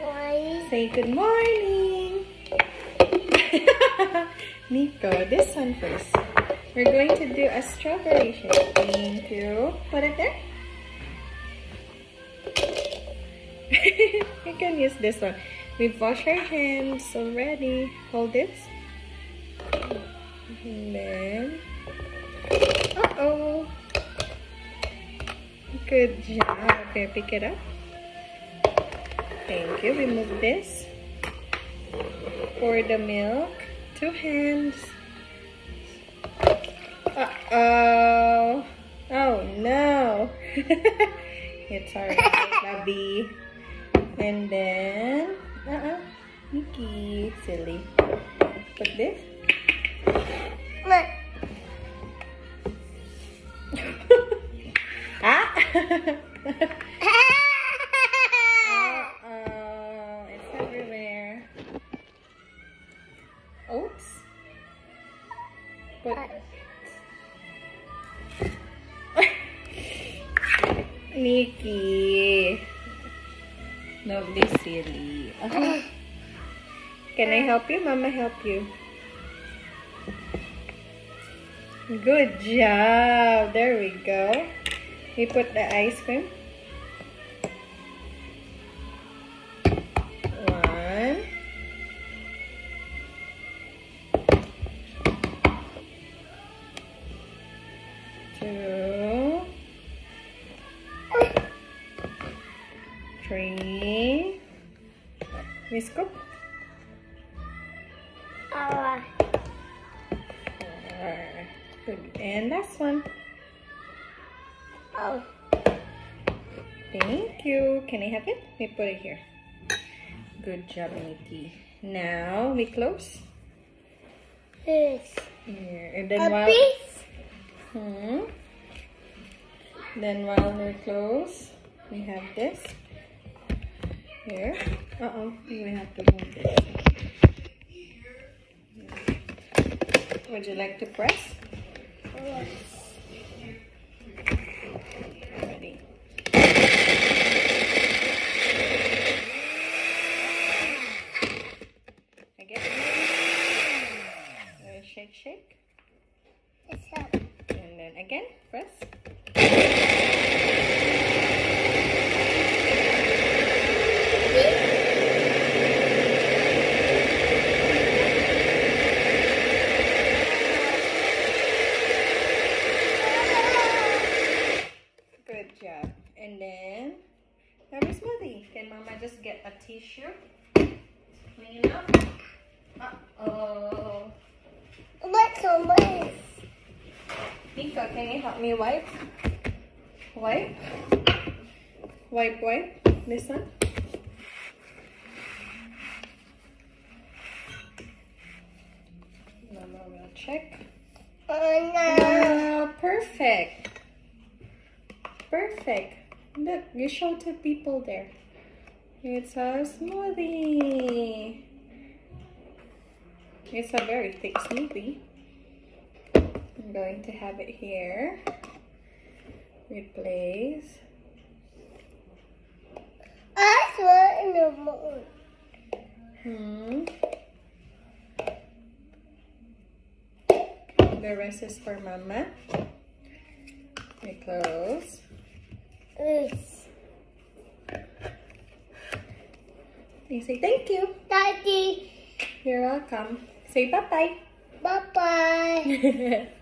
Why? Say good morning. Nico, this one first. We're going to do a strawberry shake. Thank you. Put it there. you can use this one. We've washed our hands already. Hold this. And then... Uh-oh. Good job. Okay, pick it up. Thank you. Remove this. Pour the milk. Two hands. Uh-oh. Oh, no. it's alright, Lovey. And then, uh-uh. Nikki, silly. Put this. Ah! Put... Nikki. Don't be silly. Can I help you? Mama help you. Good job. There we go. We put the ice cream. Three. We scoop. Uh, Four. Good. And last one. oh. Thank you. Can I have it? We put it here. Good job, Nikki. Now we close. This. Here. And then A while piece. hmm. Then while we're close, we have this. Here. Uh oh. We have to move this. Would you like to press? Yes. Ready. Again. Uh, shake, shake. It's up. And then again, press. Good job. And then, have a smoothie. Can mama just get a tissue? Clean up. Uh-oh. What's a mess? Nika, can you help me wipe? Wipe? Wipe, wipe. This one? Mama will check. Oh no. Oh, perfect. Perfect. Look, you show to people there. It's a smoothie. It's a very thick smoothie. I'm going to have it here. Replace. I saw in the moon. Hmm. The rest is for mama. We close. This. You say thank you. Daddy. You're welcome. Say bye-bye. Bye bye.